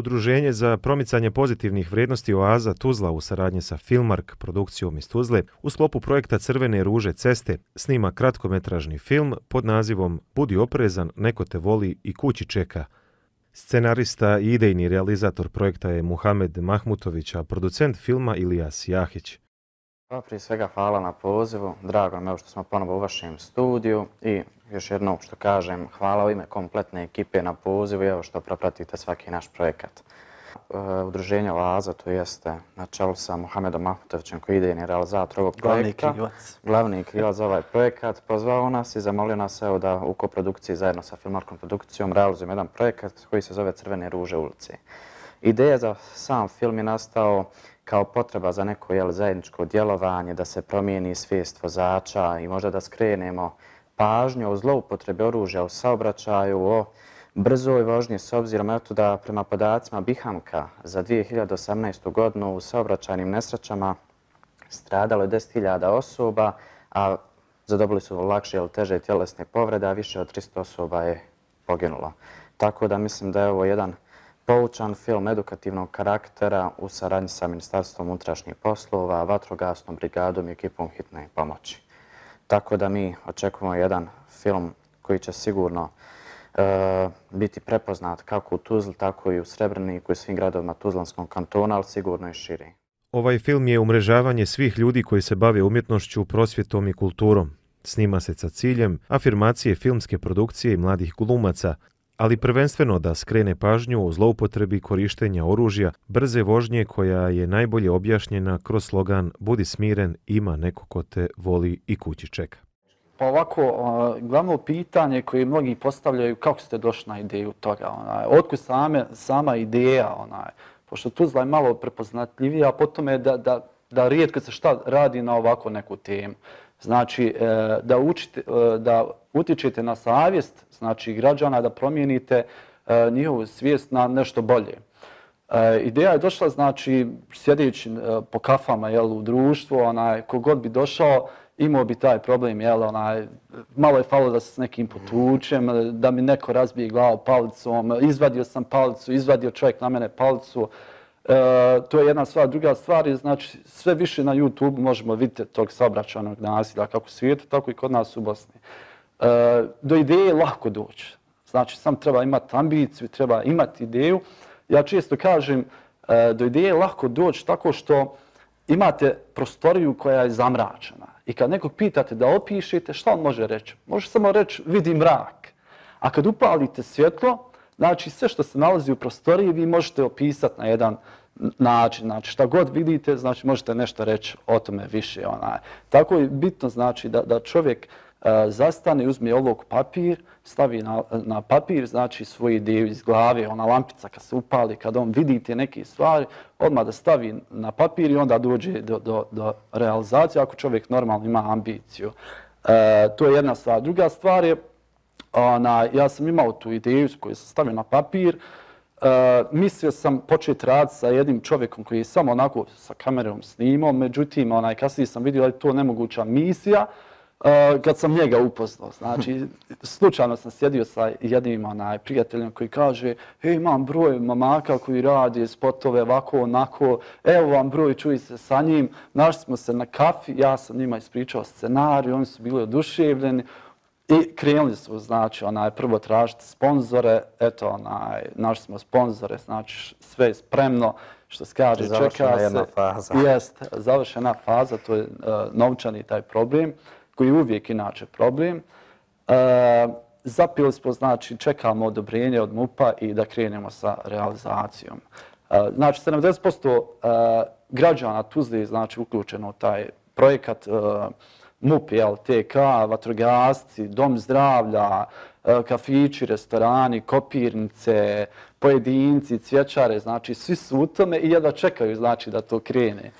Udruženje za promicanje pozitivnih vrijednosti Oaza Tuzla u saradnji sa Filmark produkcijom iz Tuzle u sklopu projekta Crvene ruže ceste snima kratkometražni film pod nazivom Budi oprezan, neko te voli i kući čeka. Scenarista i idejni realizator projekta je Muhamed Mahmutović, a producent filma Ilijas Jahić. Pa prije svega hvala na pozivu, drago nam je što smo ponovo u vašem studiju i još jednom što kažem hvala u ime kompletne ekipe na pozivu i evo što propratite svaki naš projekat. E, udruženje Laza, to jeste na čelu sa Mohamedom Mahmutovićem koji ide i realizator ovog projekta. Glavni krivac. Glavni krivac za ovaj projekat. Pozvao nas i zamolio nas evo da u koprodukciji zajedno sa filmarkom produkcijom realizujemo jedan projekat koji se zove Crvene ruže ulice. Ideja za sam film je nastao kao potreba za neko jel, zajedničko djelovanje, da se promijeni svijest vozača i možda da skrenemo pažnju o zloupotrebe oružja u saobraćaju, o brzoj vožnji s obzirom eto da prema podacima Bihamka za 2018. godinu u saobraćajnim nesrećama stradalo je 10.000 osoba, a zadobili su lakše ili teže tjelesne povrede, a više od 300 osoba je poginulo. Tako da mislim da je ovo jedan poučan film edukativnog karaktera u saradnji sa Ministarstvom unutrašnjih poslova, vatrogasnom brigadom i ekipom hitne pomoći. Tako da mi očekujemo jedan film koji će sigurno e, biti prepoznat kako u Tuzli, tako i u Srebrniku i svim gradovima Tuzlanskom kantona, ali sigurno i širi. Ovaj film je umrežavanje svih ljudi koji se bave umjetnošću, prosvjetom i kulturom. Snima se sa ciljem afirmacije filmske produkcije i mladih glumaca, ali prvenstveno da skrene pažnju o zloupotrebi korištenja oružja, brze vožnje koja je najbolje objašnjena kroz slogan Budi smiren, ima neko ko te voli i kući čeka. Pa ovako, glavno pitanje koje mnogi postavljaju, kako ste došli na ideju toga? Onaj, otko same, sama ideja? Onaj, pošto Tuzla je malo prepoznatljivija, a potom je da, da, da rijetko se šta radi na ovako neku temu. Znači, e, da, učite, e, da utičete na savjest znači, građana, da promijenite e, njihovu svijest na nešto bolje. Ideja je došla, znači, sjedeći po kafama jel, u društvu, onaj, kogod bi došao, imao bi taj problem, jel, onaj, malo je falo da se s nekim potučem, da mi neko razbije glavu palicom, izvadio sam palicu, izvadio čovjek na mene palicu, E, to je jedna stvar. Druga stvar je, znači, sve više na YouTube možemo vidjeti tog saobraćanog nasilja, kako u svijetu, tako i kod nas u Bosni. E, do ideje je lako doći. Znači, sam treba imati ambiciju, treba imati ideju. Ja često kažem, e, do ideje je lako doći tako što imate prostoriju koja je zamračena. I kad nekog pitate da opišete, šta on može reći? Može samo reći, vidi mrak. A kad upalite svjetlo, Znači, sve što se nalazi u prostoriji vi možete opisati na jedan način. Znači, šta god vidite, znači, možete nešto reći o tome više. Onaj. Tako je bitno, znači, da, da čovjek uh, zastane, uzme ovog papir, stavi na, na papir, znači, svoju ideju iz glave, ona lampica kad se upali, kad on vidite neke stvari, odmah da stavi na papir i onda dođe do, do, do realizacije, ako čovjek normalno ima ambiciju. E, to je jedna stvar. Druga stvar je, ona, ja sam imao tu ideju koju sam stavio na papir. Uh, mislio sam početi raditi sa jednim čovjekom koji je samo onako sa kamerom snimao, međutim, onaj, kasnije sam vidio da je to nemoguća misija uh, kad sam njega upoznao. Znači, slučajno sam sjedio sa jednim onaj, prijateljem koji kaže hej, imam broj mamaka koji radi spotove ovako, onako, evo vam broj, čuji se sa njim. Našli smo se na kafi, ja sam njima ispričao scenarij, oni su bili oduševljeni. I krenuli su, znači, onaj, prvo tražiti sponzore, eto, onaj, našli smo sponzore, znači, sve je spremno, što se kaže, čeka se. Završena jedna faza. Jest, završena faza, to je uh, novčani taj problem, koji je uvijek inače problem. Uh, zapili smo, znači, čekamo odobrenje od MUPA i da krenemo sa realizacijom. Uh, znači, 70% uh, građana Tuzli, znači, uključeno u taj projekat, uh, MUP, LTK, vatrogasci, dom zdravlja, e, kafići, restorani, kopirnice, pojedinci, cvjećare, znači svi su u tome i jedva čekaju znači, da to krene.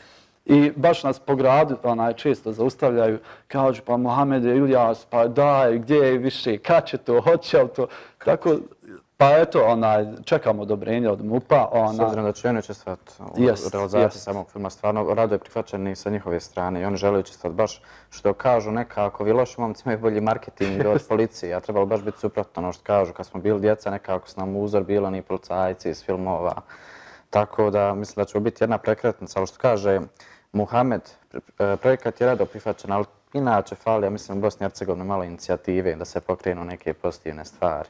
I baš nas po gradu pa onaj, često zaustavljaju, kažu pa Mohamede, Ilijas, pa daj, gdje je više, kad će to, hoće li to. Tako, Pa eto, onaj, čekamo odobrenje od MUPA. Ona... S obzirom da će oni učestvati u yes, realizaciji yes. samog filma, stvarno rado je prihvaćen i sa njihove strane i oni žele učestvati baš što kažu nekako, vi loši momci imaju bolji marketing od policije, a trebalo baš biti suprotno ono što kažu. Kad smo bili djeca, nekako su nam uzor bili oni policajci iz filmova. Tako da mislim da će biti jedna prekretnica, ali što kaže Muhamed, e, projekat je rado prihvaćen, ali inače fali, ja mislim, u Bosni i Hercegovini malo inicijative da se pokrenu neke pozitivne stvari.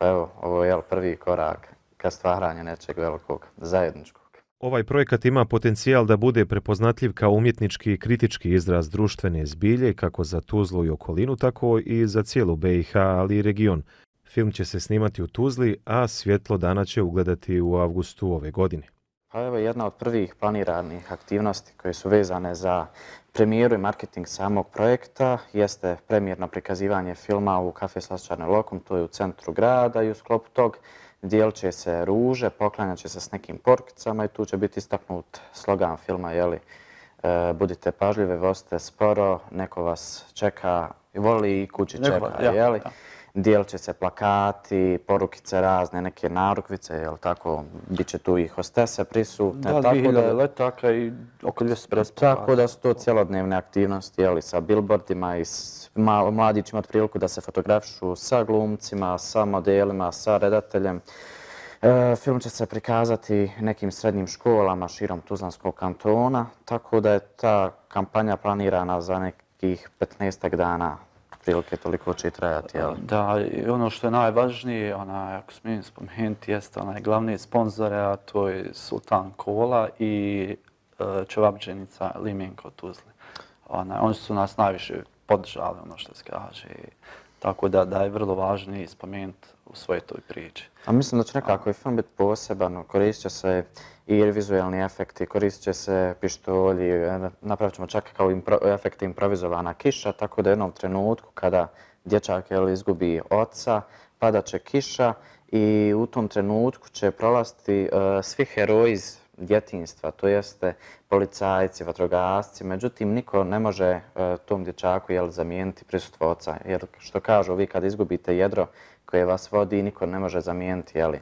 Pa evo, ovo je prvi korak ka stvaranju nečeg velikog zajedničkog. Ovaj projekat ima potencijal da bude prepoznatljiv kao umjetnički i kritički izraz društvene zbilje kako za Tuzlu i okolinu, tako i za cijelu BiH, ali i region. Film će se snimati u Tuzli, a svjetlo dana će ugledati u avgustu ove godine. Pa evo jedna od prvih planiranih aktivnosti koje su vezane za premijeru i marketing samog projekta jeste premijerno prikazivanje filma u kafe Slaščarne Lokom, to je u centru grada i u sklopu tog dijel će se ruže, poklanjat će se s nekim porkicama i tu će biti istaknut slogan filma, jeli, e, budite pažljive, vozite sporo, neko vas čeka voli i kući čeka, jeli. Ja, ja dijelit će se plakati, porukice razne, neke narukvice, jel tako, bit će tu i hostese prisutne. Da, 2000 letaka i oko 200 presplata. Tako da su to cijelodnevne aktivnosti, jel, sa billboardima i mladi će imati priliku da se fotografišu sa glumcima, sa modelima, sa redateljem. E, film će se prikazati nekim srednjim školama širom Tuzlanskog kantona, tako da je ta kampanja planirana za nekih 15 dana otprilike toliko će i trajati, jel? Da, i ono što je najvažnije, ona, ako smijem spomenuti, jeste onaj glavni sponzor, a to je Sultan Kola i e, uh, Čevapđenica Limenko Tuzli. Ona, oni su nas najviše podržali, ono što se kaže. Tako da, da je vrlo važno spomenuti u svojoj toj priči. A mislim da će nekako i film biti poseban, koristit će se i vizualni efekti, koristit će se pištolji, napravit ćemo čak kao impro, efekti improvizovana kiša, tako da u jednom trenutku kada dječak jel, izgubi oca, pada će kiša i u tom trenutku će prolasti uh, svi heroji iz djetinstva, to jeste policajci, vatrogasci, međutim niko ne može e, tom dječaku jel, zamijeniti prisutvo oca, jer što kažu, vi kad izgubite jedro koje vas vodi, niko ne može zamijeniti, jeli,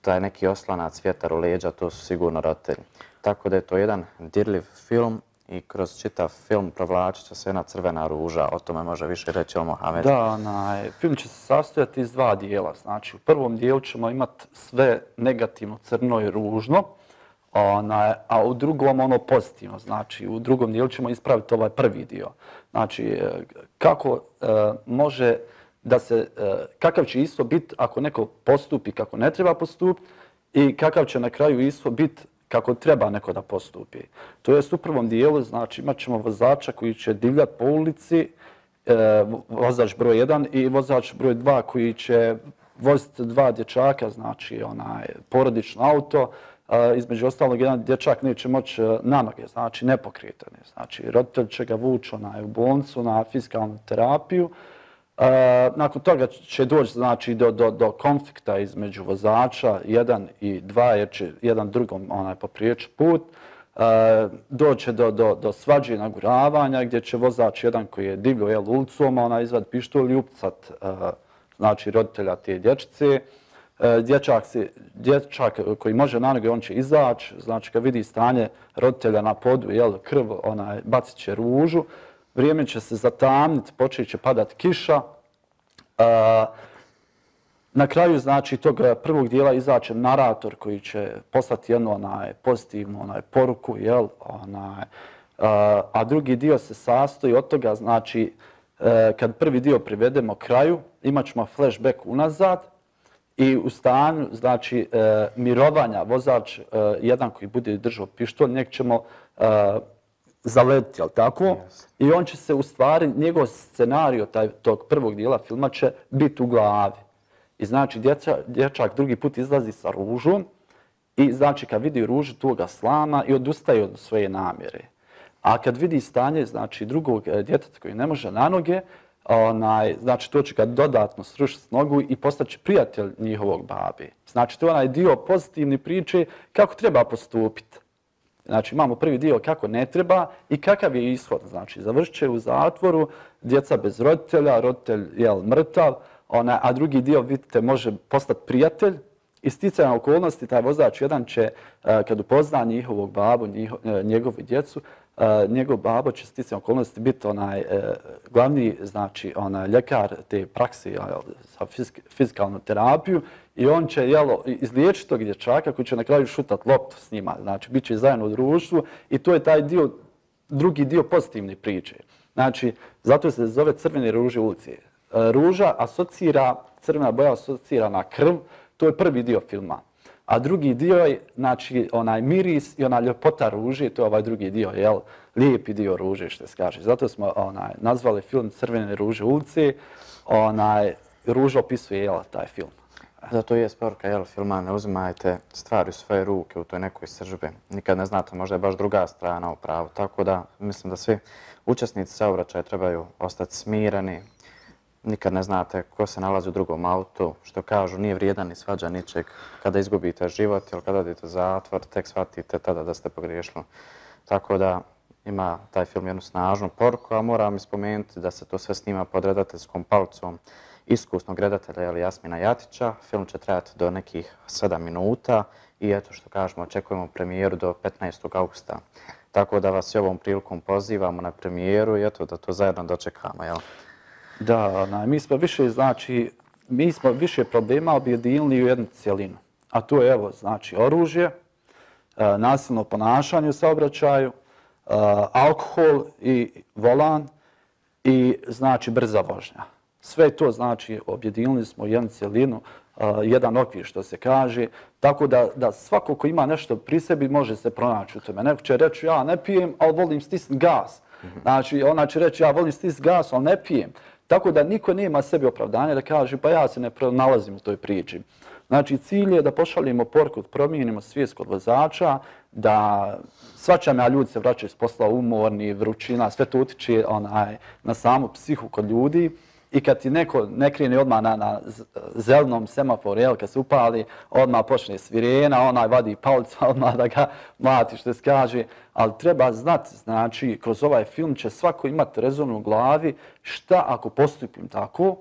taj neki oslanac, vjetar u leđa, to su sigurno roditelji. Tako da je to jedan dirljiv film i kroz čitav film provlačit će se jedna crvena ruža. O tome može više reći o Mohamed. Da, onaj, film će se sastojati iz dva dijela. Znači, u prvom dijelu ćemo imati sve negativno, crno i ružno, onaj, a u drugom ono pozitivno. Znači, u drugom dijelu ćemo ispraviti ovaj prvi dio. Znači, e, kako e, može da se, e, kakav će isto biti ako neko postupi kako ne treba postupiti i kakav će na kraju isto biti kako treba neko da postupi. To je u prvom dijelu, znači imat ćemo vozača koji će divljati po ulici, e, vozač broj 1 i vozač broj 2 koji će voziti dva dječaka, znači onaj porodično auto, između ostalog jedan dječak neće moći e, na noge, znači nepokritan Znači roditelj će ga vući onaj, u bolnicu na fiskalnu terapiju, E, nakon toga će doći znači, do, do, do konflikta između vozača, jedan i dva, jer će jedan drugom onaj, poprijeći put. E, doće do, do, do svađe i naguravanja gdje će vozač jedan koji je divio jel, ulicom onaj, izvad pištolj i upcat e, znači, roditelja te dječice. E, dječak, si, dječak koji može na noge, on će izaći, znači kad vidi stanje roditelja na podu, jel, krv, onaj, bacit će ružu vrijeme će se zatamniti, počet će padati kiša. E, na kraju, znači, tog prvog dijela izaće narator koji će poslati jednu onaj, pozitivnu onaj, poruku, jel? Onaj, e, a drugi dio se sastoji od toga, znači, e, kad prvi dio privedemo kraju, imat ćemo flashback unazad i u stanju, znači, e, mirovanja, vozač e, jedan koji bude držao pištol, njeg ćemo zaletiti, jel tako? Yes. I on će se u stvari, njegov scenario taj, tog prvog dijela filma će biti u glavi. I znači, dječak drugi put izlazi sa ružom i znači kad vidi ružu toga slama i odustaje od svoje namjere. A kad vidi stanje, znači, drugog e, djeteta koji ne može na noge, onaj, znači, to će ga dodatno srušiti s nogu i postaći prijatelj njihovog babi. Znači, to je onaj dio pozitivni priče kako treba postupiti. Znači imamo prvi dio kako ne treba i kakav je ishod. Znači završit će u zatvoru, djeca bez roditelja, roditelj je mrtav, ona, a drugi dio, vidite, može postati prijatelj, i sticajna okolnosti, taj vozač jedan će, eh, kad upozna njihovog babu, njiho, eh, njegovu djecu, njegov babo će sticam okolnosti biti onaj e, glavni, znači, onaj ljekar te prakse sa fizikalnom terapiju i on će jelo, izliječiti tog dječaka koji će na kraju šutat loptu s njima, znači, bit će zajedno u društvu i to je taj dio, drugi dio pozitivne priče. Znači, zato se zove crvene ruže ulice. E, ruža asocira, crvena boja asocira na krv, To je prvi dio filma. A drugi dio je, znači, onaj miris i ona ljepota ruže, to je ovaj drugi dio, jel? Lijepi dio ruže, što se kaže. Zato smo onaj, nazvali film Crvene ruže ulice. Onaj, ruža opisuje, jel, taj film. Zato je sporka, jel, filma, ne uzimajte stvari u svoje ruke u toj nekoj sržbe. Nikad ne znate, možda je baš druga strana u pravu. Tako da, mislim da svi učesnici saobraćaja trebaju ostati smireni, nikad ne znate ko se nalazi u drugom autu, što kažu nije vrijedan ni svađa ničeg kada izgubite život ili kada odete zatvor, tek shvatite tada da ste pogriješili. Tako da ima taj film jednu snažnu poruku, a moram ispomenuti da se to sve snima pod redateljskom palcom iskusnog redatelja ili Jasmina Jatića. Film će trajati do nekih 7 minuta i eto što kažemo, očekujemo premijeru do 15. augusta. Tako da vas i ovom prilikom pozivamo na premijeru i eto da to zajedno dočekamo. Jel? Da, na, mi smo više, znači, mi smo više problema objedinili u jednu cijelinu. A to je, evo, znači, oružje, e, nasilno ponašanje u saobraćaju, e, alkohol i volan i, znači, brza vožnja. Sve to, znači, objedinili smo u jednu cijelinu, e, jedan okvir, što se kaže, tako da, da svako ko ima nešto pri sebi može se pronaći u tome. Neko će reći, ja ne pijem, ali volim stisniti gas. Mhm. Znači, ona će reći, ja volim stisniti gas, ali ne pijem. Tako da niko nema sebi opravdanje da kaže pa ja se ne pronalazim u toj priči. Znači cilj je da pošaljemo porku, promijenimo svijest kod vozača, da svačam ja ljudi se vraćaju s posla umorni, vrućina, sve to utiče onaj, na samu psihu kod ljudi. I kad ti neko ne krene odmah na, na zelenom semaforu, jel, kad se upali, odmah počne svirena, onaj vadi palicu, odmah da ga mlati, što se kaže. Ali treba znati, znači, kroz ovaj film će svako imati rezon u glavi šta ako postupim tako,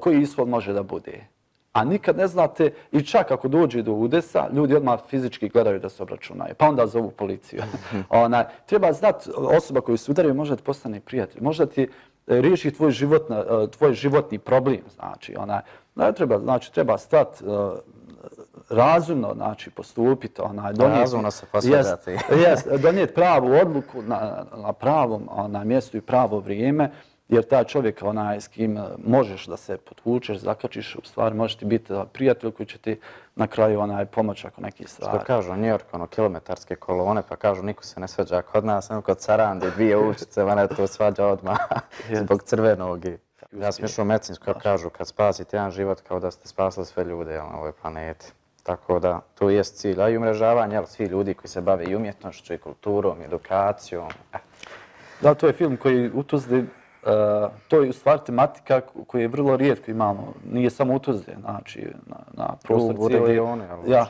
koji ishod može da bude. A nikad ne znate, i čak ako dođe do udesa, ljudi odmah fizički gledaju da se obračunaju, pa onda zovu policiju. Ona, treba znati, osoba koju se udaraju može da postane prijatelj, može da ti riješi tvoj, životna, e, tvoj životni problem. Znači, ona, ne treba, znači, treba stati uh, razumno znači, postupiti. Ona, donijeti, razumno se posvedati. Jest, jest, donijeti pravu odluku na, na pravom na mjestu i pravo vrijeme jer ta čovjek onaj s kim eh, možeš da se potvučeš, zakačiš, u stvari možeš ti biti prijatelj koji će ti na kraju onaj pomoć ako neki stvari. Što kažu, New York, ono, kilometarske kolone, pa kažu niko se ne svađa kod nas, samo kod Sarande, dvije učice, vana to svađa odmah zbog crvenog. Ja sam išao u medicinsku, kao kažu, kad spasite jedan život, kao da ste spasili sve ljude na ovoj planeti. Tako da, to je cilj. A i umrežavanje, jel, svi ljudi koji se bave i umjetnošću, i kulturom, i edukacijom. Eh. Da, to je film koji u Tuzli Uh, to je u stvari tematika koju je vrlo rijetko imamo. Nije samo utuzde, znači na, na prostor cijeli... Regioni, ja,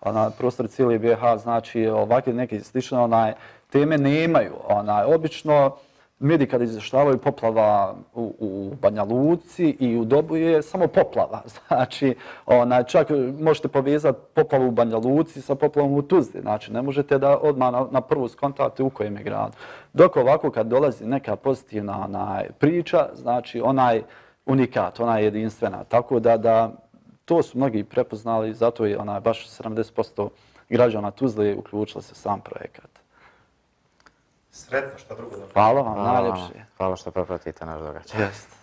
a na prostor cijeli BiH, znači ovakve neke slične onaj, teme nemaju. Onaj, obično, mediji kada izveštavaju poplava u, u Banja Luci i u Dobu je samo poplava. Znači, ona, čak možete povezati poplavu u Banja Luci sa poplavom u Tuzli. Znači, ne možete da odmah na, na prvu skontate u kojem je grad. Dok ovako kad dolazi neka pozitivna onaj, priča, znači onaj unikat, ona je jedinstvena. Tako da, da to su mnogi prepoznali, zato je onaj, baš 70% građana Tuzli uključila se sam projekat. Sretno što drugo dobro. Hvala vam, najljepše. Hvala što propratite naš događaj. Jeste.